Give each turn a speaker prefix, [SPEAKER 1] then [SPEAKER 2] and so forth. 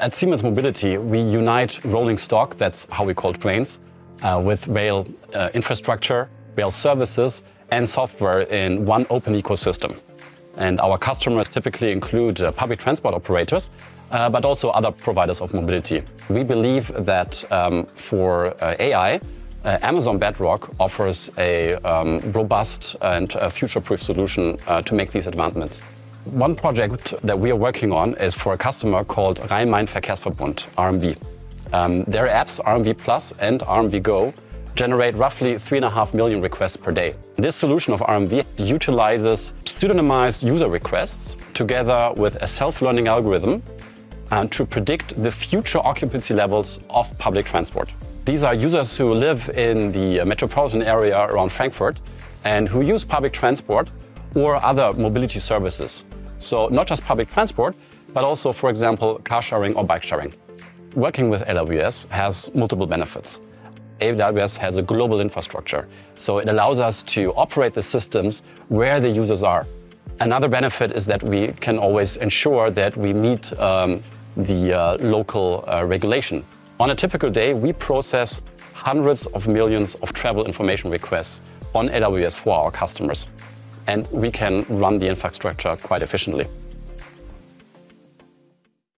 [SPEAKER 1] At Siemens Mobility, we unite rolling stock, that's how we call trains, uh, with rail uh, infrastructure, rail services, and software in one open ecosystem. And our customers typically include uh, public transport operators, uh, but also other providers of mobility. We believe that um, for uh, AI, uh, Amazon Bedrock offers a um, robust and future-proof solution to make these advancements. One project that we are working on is for a customer called Rhein-Main Verkehrsverbund, RMV. Um, their apps, RMV Plus and RMV Go, generate roughly 3.5 million requests per day. This solution of RMV utilizes pseudonymized user requests together with a self-learning algorithm uh, to predict the future occupancy levels of public transport. These are users who live in the metropolitan area around Frankfurt and who use public transport or other mobility services. So not just public transport, but also, for example, car sharing or bike sharing. Working with AWS has multiple benefits. AWS has a global infrastructure, so it allows us to operate the systems where the users are. Another benefit is that we can always ensure that we meet um, the uh, local uh, regulation. On a typical day, we process hundreds of millions of travel information requests on AWS for our customers and we can run the infrastructure quite efficiently.